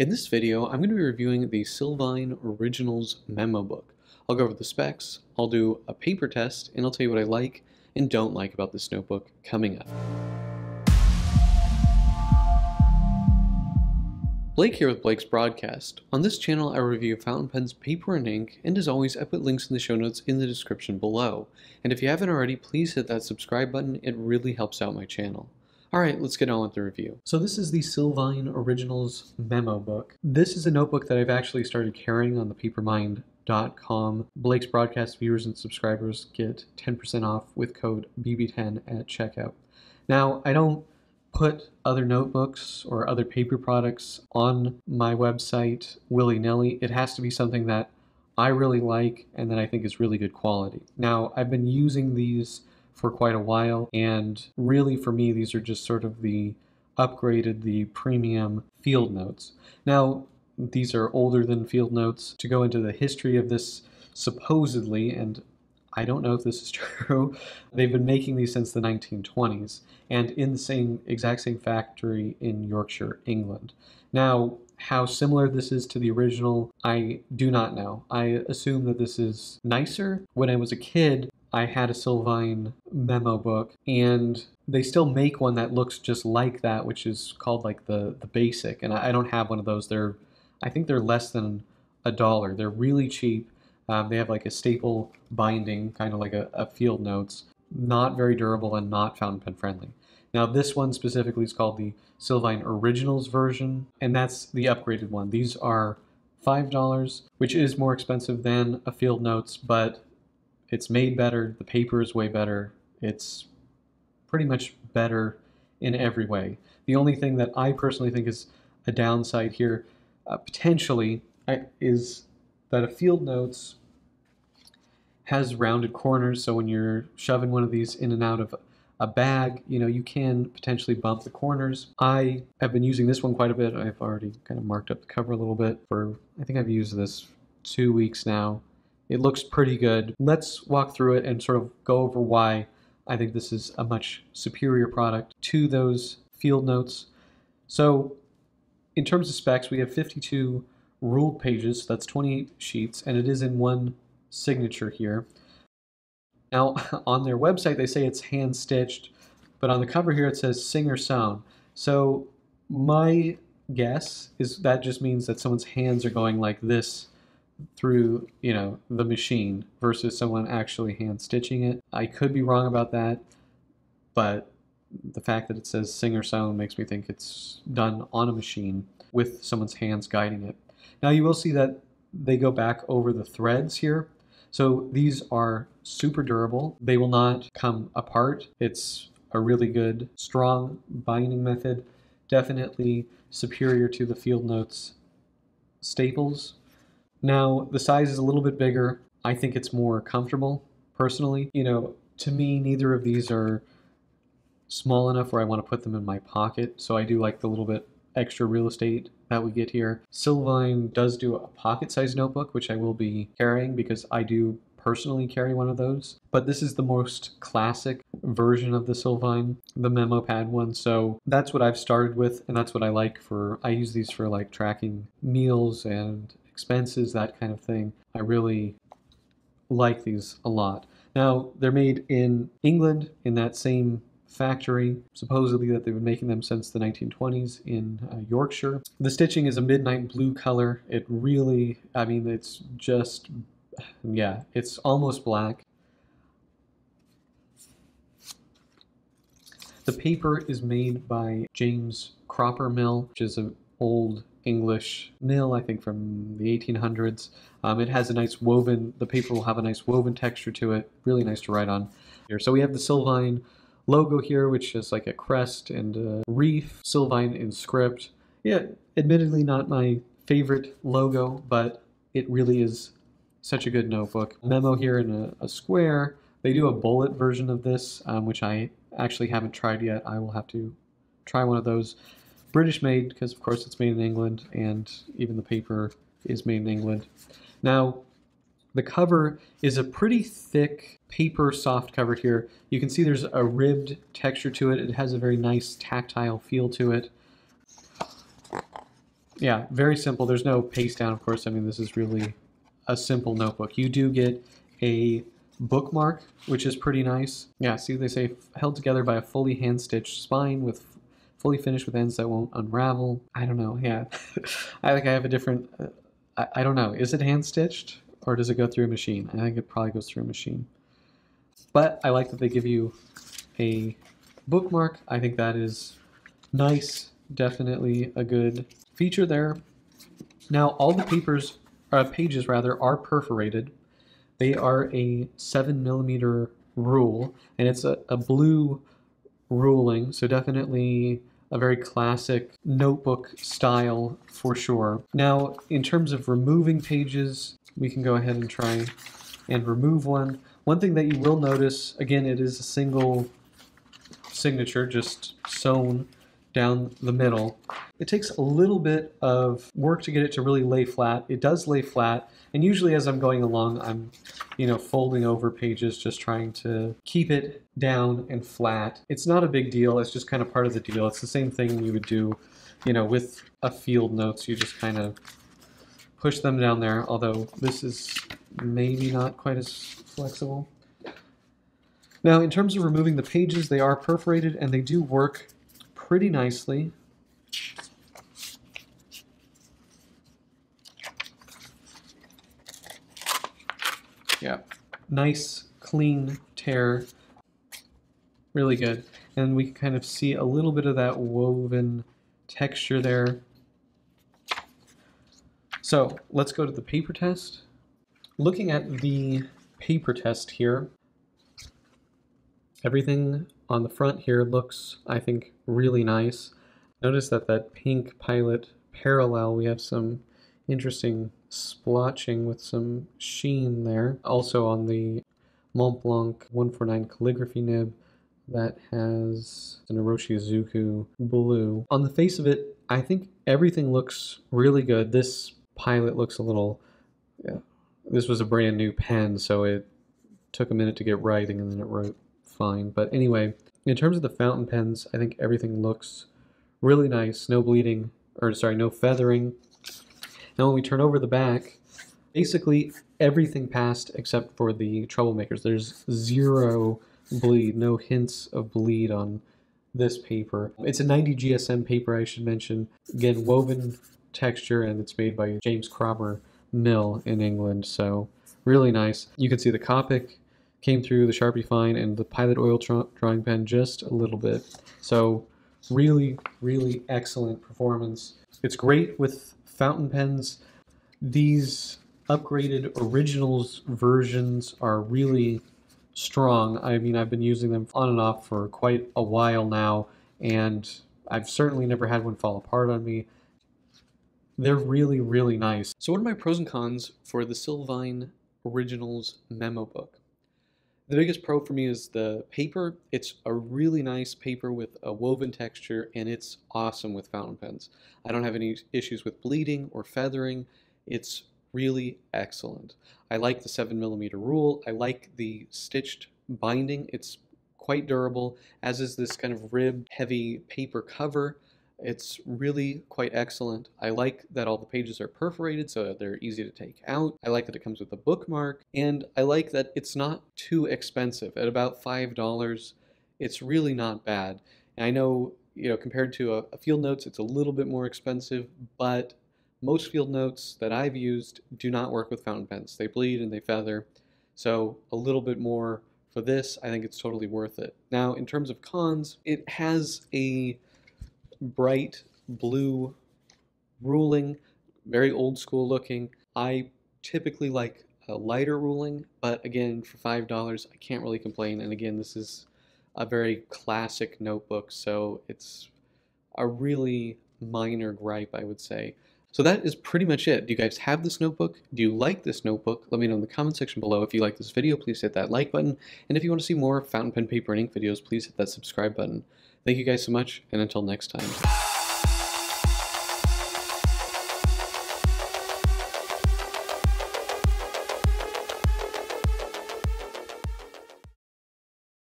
In this video, I'm going to be reviewing the Silvine Originals Memo Book. I'll go over the specs, I'll do a paper test, and I'll tell you what I like and don't like about this notebook coming up. Blake here with Blake's Broadcast. On this channel, I review fountain pens, paper, and ink, and as always, I put links in the show notes in the description below. And if you haven't already, please hit that subscribe button, it really helps out my channel. Alright, let's get on with the review. So this is the Silvine Originals Memo Book. This is a notebook that I've actually started carrying on the papermind.com. Blake's Broadcast viewers and subscribers get 10% off with code BB10 at checkout. Now, I don't put other notebooks or other paper products on my website willy-nilly. It has to be something that I really like and that I think is really good quality. Now, I've been using these for quite a while. And really, for me, these are just sort of the upgraded, the premium field notes. Now, these are older than field notes. To go into the history of this, supposedly, and I don't know if this is true, they've been making these since the 1920s and in the same exact same factory in Yorkshire, England. Now, how similar this is to the original, I do not know. I assume that this is nicer. When I was a kid, I had a Silvine memo book, and they still make one that looks just like that, which is called like the the basic. And I, I don't have one of those. They're, I think they're less than a dollar. They're really cheap. Um, they have like a staple binding, kind of like a, a field notes. Not very durable and not fountain pen friendly. Now this one specifically is called the Silvine Originals version, and that's the upgraded one. These are $5, which is more expensive than a Field Notes, but it's made better, the paper is way better, it's pretty much better in every way. The only thing that I personally think is a downside here, uh, potentially, is that a Field Notes has rounded corners, so when you're shoving one of these in and out of a bag, you know, you can potentially bump the corners. I have been using this one quite a bit. I've already kind of marked up the cover a little bit for, I think I've used this two weeks now. It looks pretty good. Let's walk through it and sort of go over why I think this is a much superior product to those field notes. So in terms of specs, we have 52 ruled pages, that's 28 sheets, and it is in one signature here. Now, on their website, they say it's hand stitched, but on the cover here it says Singer sewn. So my guess is that just means that someone's hands are going like this through you know the machine versus someone actually hand stitching it. I could be wrong about that, but the fact that it says Singer sewn makes me think it's done on a machine with someone's hands guiding it. Now you will see that they go back over the threads here. So these are super durable. They will not come apart. It's a really good, strong binding method. Definitely superior to the Field Notes staples now, the size is a little bit bigger. I think it's more comfortable, personally. You know, to me, neither of these are small enough where I want to put them in my pocket, so I do like the little bit extra real estate that we get here. Silvine does do a pocket-sized notebook, which I will be carrying because I do personally carry one of those. But this is the most classic version of the Silvine, the memo pad one. So that's what I've started with, and that's what I like for, I use these for like tracking meals and expenses, that kind of thing. I really like these a lot. Now, they're made in England in that same factory, supposedly that they've been making them since the 1920s in uh, Yorkshire. The stitching is a midnight blue color. It really, I mean, it's just, yeah, it's almost black. The paper is made by James Cropper Mill, which is an old English mill, I think from the 1800s. Um, it has a nice woven, the paper will have a nice woven texture to it, really nice to write on here. So we have the Silvine logo here, which is like a crest and a reef, Silvine in script. Yeah, admittedly not my favorite logo, but it really is such a good notebook. Memo here in a, a square. They do a bullet version of this, um, which I actually haven't tried yet. I will have to try one of those. British made because of course it's made in England and even the paper is made in England. Now the cover is a pretty thick paper soft cover here. You can see there's a ribbed texture to it. It has a very nice tactile feel to it. yeah, very simple. There's no paste down, of course. I mean, this is really a simple notebook. You do get a bookmark, which is pretty nice. Yeah, see, they say held together by a fully hand-stitched spine with fully finished with ends that won't unravel. I don't know. Yeah, I think I have a different. Uh, I, I don't know. Is it hand-stitched or does it go through a machine? I think it probably goes through a machine. But I like that they give you a bookmark. I think that is nice. Definitely a good feature there. Now all the papers, uh, pages rather, are perforated. They are a seven millimeter rule, and it's a, a blue ruling, so definitely a very classic notebook style for sure. Now, in terms of removing pages, we can go ahead and try and remove one. One thing that you will notice, again, it is a single signature, just sewn down the middle. It takes a little bit of work to get it to really lay flat. It does lay flat, and usually as I'm going along, I'm, you know, folding over pages, just trying to keep it down and flat. It's not a big deal. It's just kind of part of the deal. It's the same thing you would do, you know, with a field notes. You just kind of push them down there, although this is maybe not quite as flexible. Now, in terms of removing the pages, they are perforated and they do work pretty nicely. Yeah, nice, clean tear. Really good. And we can kind of see a little bit of that woven texture there. So let's go to the paper test. Looking at the paper test here, everything on the front here looks, I think, really nice. Notice that that pink pilot parallel, we have some interesting splotching with some sheen there. Also on the Mont Blanc 149 calligraphy nib that has an Iroshizuku blue. On the face of it, I think everything looks really good. This pilot looks a little, yeah, this was a brand new pen, so it took a minute to get writing and then it wrote fine. But anyway, in terms of the fountain pens, I think everything looks really nice. No bleeding, or sorry, no feathering. Now when we turn over the back, basically everything passed except for the troublemakers. There's zero bleed, no hints of bleed on this paper. It's a 90 GSM paper, I should mention. Again, woven texture, and it's made by James Cropper Mill in England, so really nice. You can see the Copic came through the Sharpie Fine and the Pilot Oil drawing pen just a little bit. So really, really excellent performance. It's great with fountain pens. These upgraded originals versions are really strong. I mean, I've been using them on and off for quite a while now, and I've certainly never had one fall apart on me. They're really, really nice. So what are my pros and cons for the Silvine Originals memo book? The biggest pro for me is the paper. It's a really nice paper with a woven texture and it's awesome with fountain pens. I don't have any issues with bleeding or feathering. It's really excellent. I like the 7mm rule. I like the stitched binding. It's quite durable, as is this kind of ribbed heavy paper cover. It's really quite excellent. I like that all the pages are perforated so they're easy to take out. I like that it comes with a bookmark. And I like that it's not too expensive. At about $5, it's really not bad. And I know, you know, compared to a, a field notes, it's a little bit more expensive, but most field notes that I've used do not work with fountain pens. They bleed and they feather. So a little bit more for this, I think it's totally worth it. Now, in terms of cons, it has a bright blue ruling, very old school looking. I typically like a lighter ruling, but again, for $5, I can't really complain. And again, this is a very classic notebook, so it's a really minor gripe, I would say. So that is pretty much it. Do you guys have this notebook? Do you like this notebook? Let me know in the comment section below. If you like this video, please hit that like button. And if you want to see more fountain pen, paper, and ink videos, please hit that subscribe button. Thank you guys so much, and until next time.